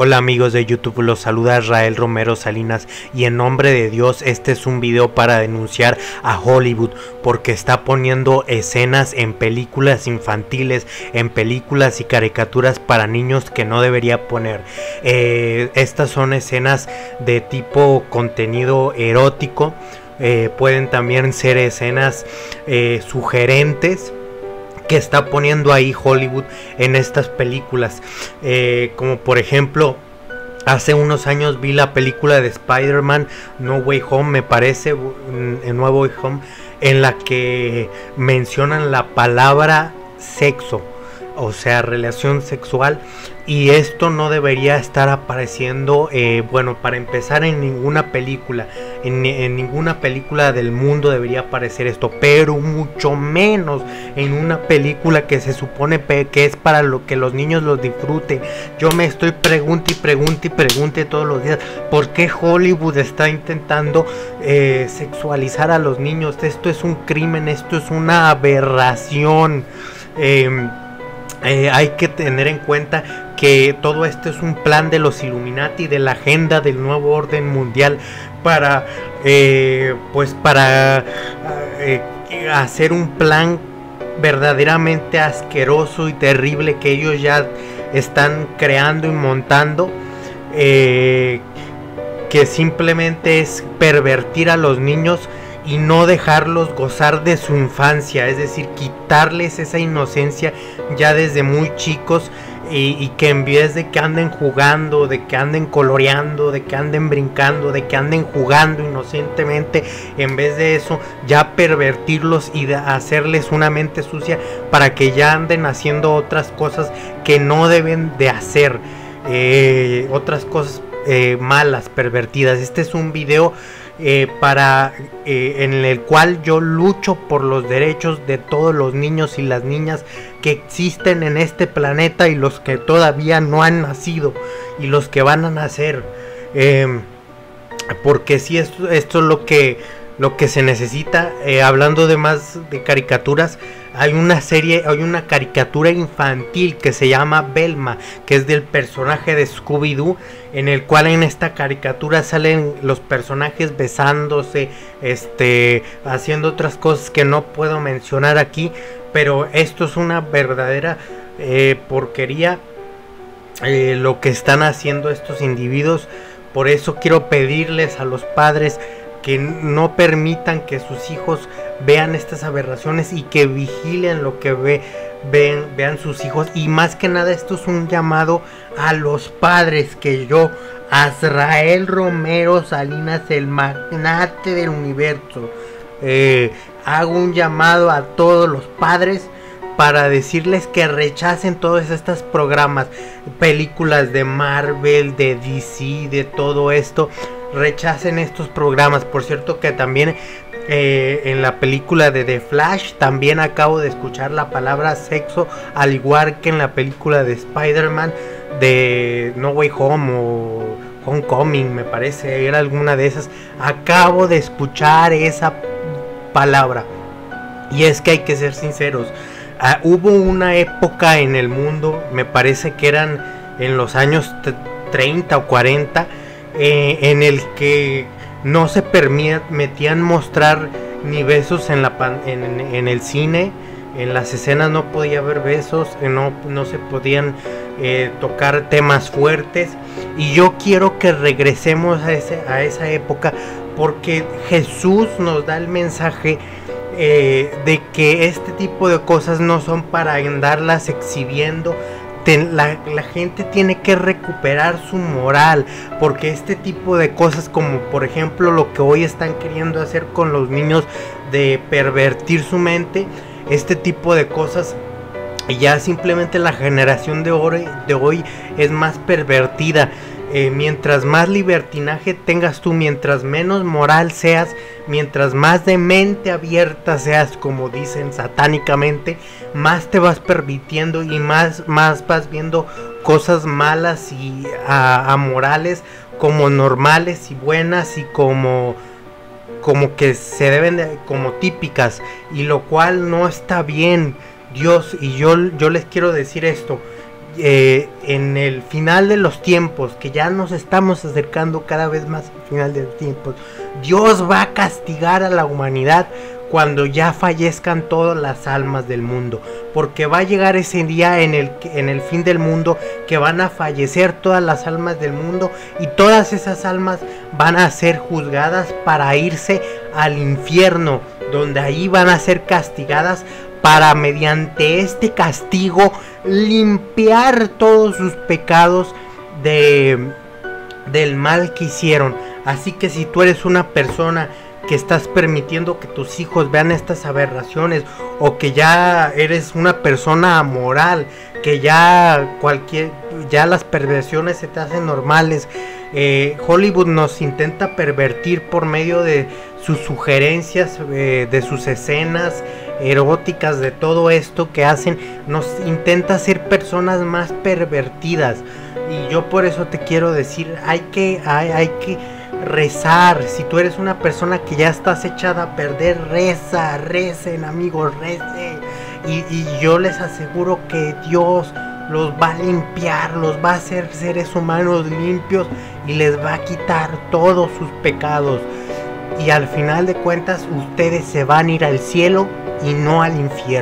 Hola amigos de YouTube, los saluda Israel Romero Salinas y en nombre de Dios este es un video para denunciar a Hollywood porque está poniendo escenas en películas infantiles, en películas y caricaturas para niños que no debería poner. Eh, estas son escenas de tipo contenido erótico, eh, pueden también ser escenas eh, sugerentes que está poniendo ahí Hollywood en estas películas. Eh, como por ejemplo, hace unos años vi la película de Spider-Man No Way Home, me parece, en Way Home, en la que mencionan la palabra sexo o sea, relación sexual. Y esto no debería estar apareciendo, eh, bueno, para empezar en ninguna película, en, ninguna película del mundo debería aparecer esto, pero mucho menos en una película que se supone que es para lo que los niños los disfruten. Yo me estoy pregunte y pregunte y pregunte todos los días, ¿por qué Hollywood está intentando eh, sexualizar a los niños? Esto es un crimen, esto es una aberración. Eh, eh, hay que tener en cuenta que todo esto es un plan de los Illuminati, de la agenda del nuevo orden mundial para, eh, pues para eh, hacer un plan verdaderamente asqueroso y terrible que ellos ya están creando y montando. que simplemente es pervertir a los niños y no dejarlos gozar de su infancia, es decir, quitarles esa inocencia ya desde muy chicos y, que en vez de que anden jugando, de que anden coloreando, de que anden brincando, de que anden jugando inocentemente, en vez de eso ya pervertirlos y hacerles una mente sucia para que ya anden haciendo otras cosas que no deben de hacer, eh, otras cosas eh, malas, pervertidas. Este es un video eh, para eh, en el cual yo lucho por los derechos de todos los niños y las niñas que existen en este planeta y los que todavía no han nacido y los que van a nacer em, porque si esto, esto es lo que lo que se necesita hablando de más de caricaturas hay una serie, hay una caricatura infantil que se llama Belma, que es del personaje de Scooby-Doo, en el cual en esta caricatura salen los personajes besándose, este, haciendo otras cosas que no puedo mencionar aquí, pero esto es una verdadera eh, porquería eh, lo que están haciendo estos individuos. Por eso quiero pedirles a los padres que no permitan que sus hijos vean estas aberraciones y que vigilen lo que ve, ven, vean sus hijos. Y más que nada esto es un llamado a los padres que yo, Azrael Romero Salinas, el magnate del universo, eh, hago un llamado a todos los padres para decirles que rechacen todos estos programas, películas de Marvel, de DC, de todo esto. Rechacen estos programas. Por cierto que también eh, en la película de The Flash también acabo de escuchar la palabra sexo, al igual que en la película de Spider-Man de No Way Home o Homecoming, me parece, era alguna de esas. Acabo de escuchar esa palabra. Y es que hay que ser sinceros. Ah, hubo una época en el mundo, me parece que eran en los años 30 o 40, eh, en el que no se permitían mostrar ni besos en, la en, el cine, en las escenas no podía haber besos, eh, no, no se podían eh, tocar temas fuertes. Y yo quiero que regresemos a, ese, a esa época porque Jesús nos da el mensaje de que este tipo de cosas no son para andarlas exhibiendo, la, gente tiene que recuperar su moral, porque este tipo de cosas como por ejemplo lo que hoy están queriendo hacer con los niños de pervertir su mente, este tipo de cosas ya simplemente la generación de hoy, de hoy es más pervertida. Eh, mientras más libertinaje tengas tú, mientras menos moral seas, mientras más de mente abierta seas, como dicen satánicamente, más te vas permitiendo y más, más vas viendo cosas malas y amorales como normales y buenas y como como que se deben de, como típicas. Y lo cual no está bien. Dios y yo yo les quiero decir esto eh, en el final de los tiempos, que ya nos estamos acercando cada vez más al final de los tiempos, Dios va a castigar a la humanidad cuando ya fallezcan todas las almas del mundo, porque va a llegar ese día en el, en el fin del mundo que van a fallecer todas las almas del mundo y todas esas almas van a ser juzgadas para irse al infierno, donde ahí van a ser castigadas para mediante este castigo limpiar todos sus pecados de, del mal que hicieron. Así que si tú eres una persona que estás permitiendo que tus hijos vean estas aberraciones o que ya eres una persona amoral, que ya cualquier ya las perversiones se te hacen normales. Eh, Hollywood nos intenta pervertir por medio de sus sugerencias, eh, de sus escenas eróticas, de todo esto que hacen, nos intenta ser personas más pervertidas. Y yo por eso te quiero decir, hay que, hay, hay que rezar. Si tú eres una persona que ya estás echada a perder, reza, recen amigos, recen. Y, yo les aseguro que Dios los va a limpiar, los va a hacer seres humanos limpios y les va a quitar todos sus pecados. Y al final de cuentas ustedes se van a ir al cielo y no al infierno.